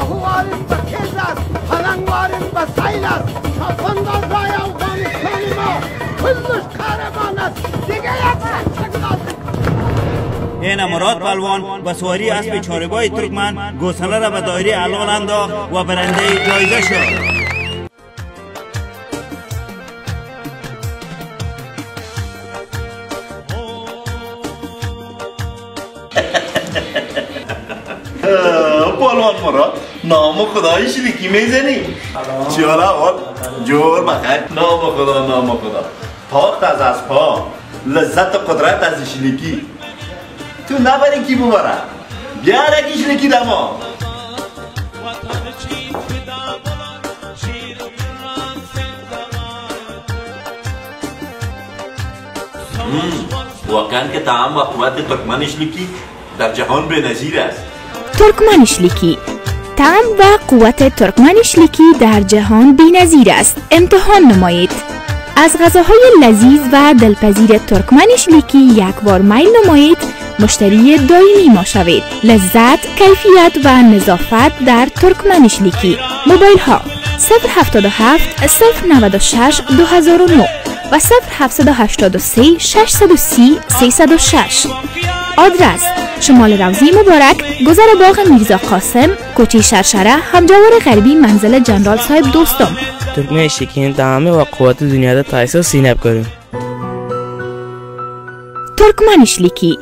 آهواریم به خیز است پلنگواریم به سیل است. شاپندار رای افغانستان ما. کلش قهرمان است. دیگه یک این مراد پلوان و سواری اسب چارگاه ترکمن گوسله را به دایره الان انداخت و برنده جایزه شد. پالوان مراد. نام خدای شریکی می‌زنی چیالا آقا جور بخیر نام خدا نام خدا. تاخت از از پا. لذت و قدرت از شلیکی تو نبری کی ببره بیار اگه شلیکی دما. واقعا که تعام و قوت ترکمن شلیکی در جهان به نظیر است. ترکمن شلیکی تعم و قوت ترکمن شلیکی در جهان بی‌نظیر است. امتحان نمایید. از غذاهای لذیذ و دلپذیر ترکمن شلیکی یک بار میل نمایید. مشتری دائمی ما شوید. لذت کیفیت و نظافت در ترکمن شلیکی. موبایل ها 077 096 2009 و 0783 630 306 آدرس شمال روزی مبارک گذر باغ میرزا قاسم کوچه شرشره همجوار غربی منزل جنرال صاحب دوستم. ترکمن شکین تمام و قوت دنیادا تایسا سینب کریم ترکمن شلیکی